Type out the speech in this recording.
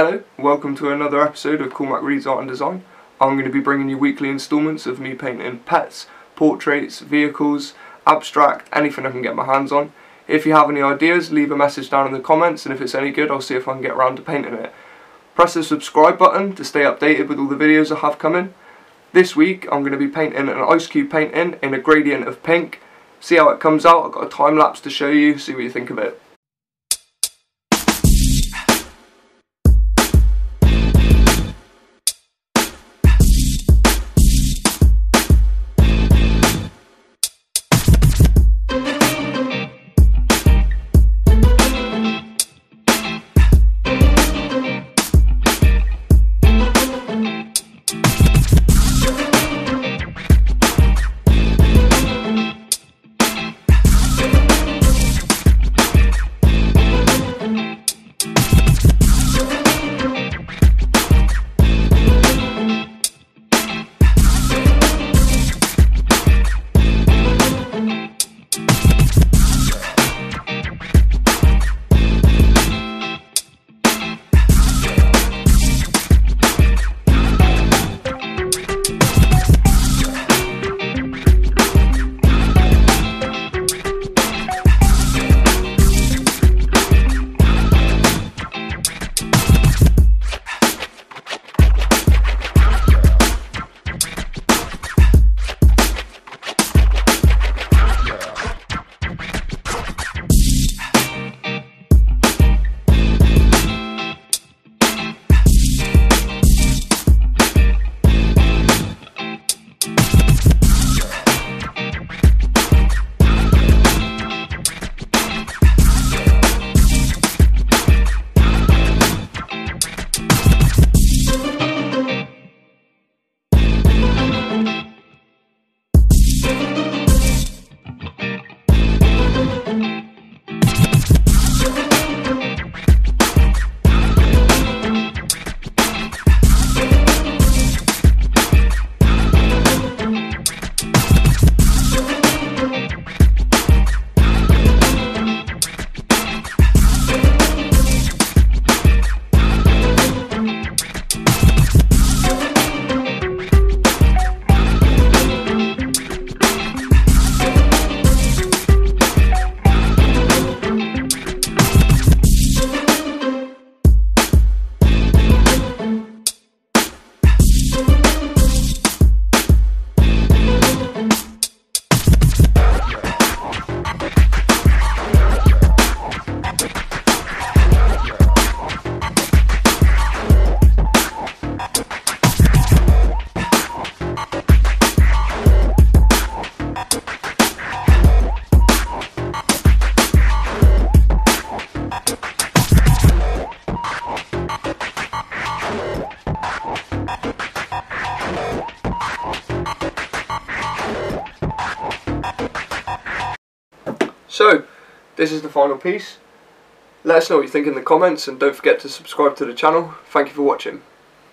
Hello, welcome to another episode of Cormack Reid's Art and Design. I'm going to be bringing you weekly instalments of me painting pets, portraits, vehicles, abstract, anything I can get my hands on. If you have any ideas, leave a message down in the comments and if it's any good I'll see if I can get around to painting it. Press the subscribe button to stay updated with all the videos I have coming. This week I'm going to be painting an ice cube painting in a gradient of pink. See how it comes out, I've got a time lapse to show you, see what you think of it. So, this is the final piece. Let us know what you think in the comments and don't forget to subscribe to the channel. Thank you for watching.